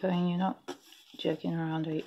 going? You're not joking around, are you?